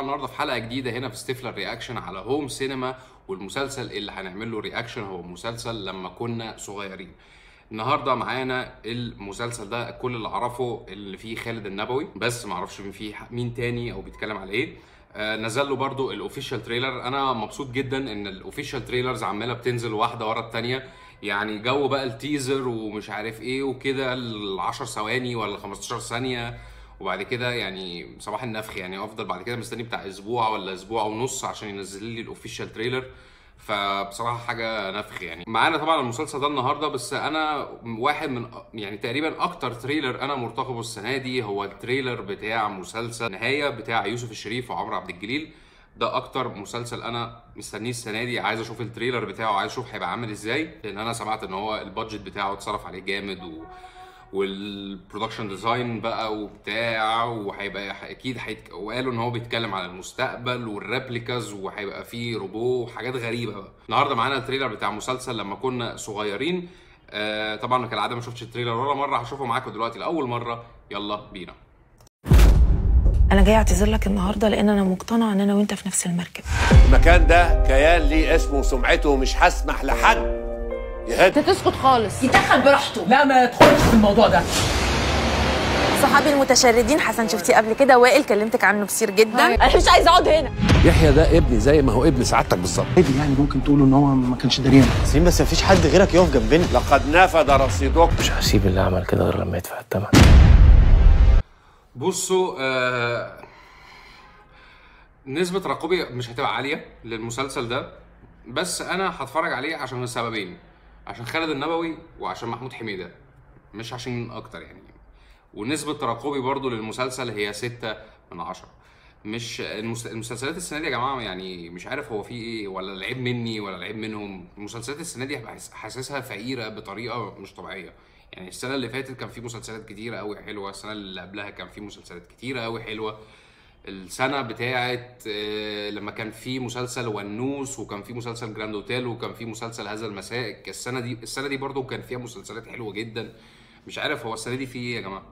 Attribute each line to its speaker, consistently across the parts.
Speaker 1: النهارده في حلقة جديدة هنا في ستيفلر reaction على هوم سينما والمسلسل اللي هنعمل له reaction هو مسلسل لما كنا صغيرين. النهارده معانا المسلسل ده كل اللي أعرفه اللي فيه خالد النبوي بس ما أعرفش مين فيه مين تاني أو بيتكلم على إيه. آه نزل له برضو ال official trailer أنا مبسوط جدا إن ال official trailers عمالة بتنزل واحدة ورا التانية. يعني جو بقى ال teaser ومش عارف إيه وكده ال 10 ثواني ولا 15 ثانية. وبعد كده يعني صباح النفخ يعني أفضل بعد كده مستني بتاع أسبوع ولا أسبوع ونص عشان ينزل لي ال official trailer فبصراحة حاجة نفخ يعني. معانا طبعا المسلسل ده النهارده بس أنا واحد من يعني تقريبا أكتر trailer أنا مرتقبه السنة دي هو ال trailer بتاع مسلسل نهاية بتاع يوسف الشريف وعمرو عبد الجليل. ده أكتر مسلسل أنا مستنيه السنة دي. عايز أشوف ال trailer بتاعه عايز أشوف هيبقى عامل إزاي لأن أنا سمعت إن هو ال budget بتاعه اتصرف عليه جامد و وال production design بقى وبتاع وهيبقى أكيد هيتك... وقالوا إن هو بيتكلم على المستقبل وال replicas وهيبقى فيه روبو وحاجات غريبة بقى. النهارده معانا ال trailer بتاع مسلسل لما كنا صغيرين. آه طبعا كالعادة ما شفتش ال trailer ولا مرة هشوفه معاكم دلوقتي لأول مرة. يلا بينا.
Speaker 2: أنا جاي أعتذر لك النهارده لأن أنا مقتنعة إن أنا وأنت في نفس المركب.
Speaker 3: المكان ده كيان ليه اسمه وسمعته ومش هسمح لحد. يهد
Speaker 4: انت تسكت خالص.
Speaker 5: يدخل براحته. لا ما يدخلش في الموضوع ده.
Speaker 2: صحابي المتشردين حسن شفتيه قبل كده؟ وائل كلمتك عنه كتير جدا.
Speaker 4: أنا مش عايزه أقعد هنا.
Speaker 3: يحيى ده ابني زي ما هو ابن سعادتك بالظبط.
Speaker 6: عادي يعني ممكن تقولوا إن هو ما كانش دريان
Speaker 7: سليم بس مفيش حد غيرك يقف جنبنا.
Speaker 3: لقد نفد رصيدك.
Speaker 7: مش هسيب اللي عمل كده غير لما يدفع الثمن
Speaker 1: بصوا آه نسبة رقابي مش هتبقى عالية للمسلسل ده بس أنا هتفرج عليه عشان السببين. عشان خالد النبوي وعشان محمود حميدة مش عشان أكتر يعني. ونسبة ترقبي برضو للمسلسل هي ستة من عشرة. مش المس- المسلسلات السنة دي يا جماعة يعني مش عارف هو في إيه ولا العيب مني ولا العيب منهم. المسلسلات السنة دي حاسسها فقيرة بطريقة مش طبيعية. يعني السنة اللي فاتت كان في مسلسلات كتيرة قوي حلوة السنة اللي قبلها كان في مسلسلات كتيرة قوي حلوة. السنة بتاعت آه، لما كان في مسلسل ونوس وكان في مسلسل جراند أوتيل وكان في مسلسل هذا المساء السنة دي السنة دي برضو كان فيها مسلسلات حلوة جدا. مش عارف هو السنة دي في إيه يا جماعة.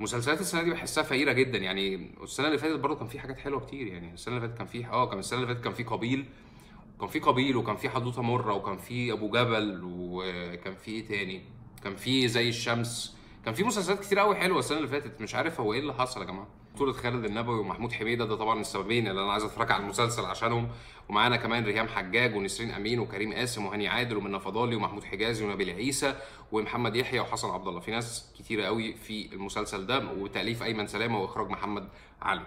Speaker 1: مسلسلات السنة دي بحسها فقيرة جدا يعني. السنة اللي فاتت برضو كان في حاجات حلوة كتير يعني. السنة اللي فاتت كان في آه كان السنة اللي فاتت كان في قبيل. كان في قبيل وكان في حدوتة مرة وكان في أبو جبل وكان في إيه تاني؟ كان في زي الشمس. كان في مسلسلات كتير قوي حلوة السنة اللي فاتت. مش عارف هو إيه اللي حصل يا جماعة. بطولة خالد النبوي ومحمود حميدة ده طبعا السببين اللي أنا عايز أتفرج على المسلسل عشانهم. ومعانا كمان ريهام حجاج ونسرين أمين وكريم قاسم وهاني عادل ومنى فضالي ومحمود حجازي ونبيل عيسى ومحمد يحيى وحسن عبد الله. في ناس كتيرة قوي في المسلسل ده وتأليف أيمن سلامة وإخراج محمد علي.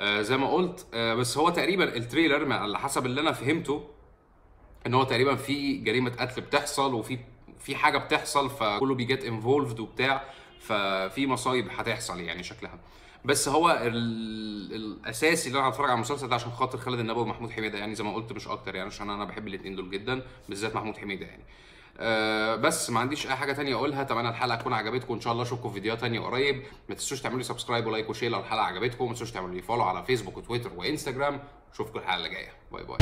Speaker 1: آه زي ما قلت آه بس هو تقريبا التريلر على حسب اللي أنا فهمته إن هو تقريبا في جريمة قتل بتحصل وفي في حاجة بتحصل فكله بي get involved وبتاع. ففي مصايب هتحصل يعني شكلها. بس هو ال- الاساسي اللي أنا هتفرج على المسلسل ده عشان خاطر خالد النبوي ومحمود حميدة يعني زي ما قلت مش أكتر يعني عشان أنا بحب الاثنين دول جدا بالذات محمود حميدة يعني. أه بس ما عنديش أي حاجة تانية أقولها. أتمنى الحلقة تكون عجبتكم ان شاء الله أشوفكم في فيديوهات تانية قريب. ما تنسوش تعملوا subscribe و like و share لو الحلقة عجبتكم. ما تنسوش تعملوا لي follow على فيسبوك وتويتر وانستجرام اشوفكم الحلقة اللي جاية. bye bye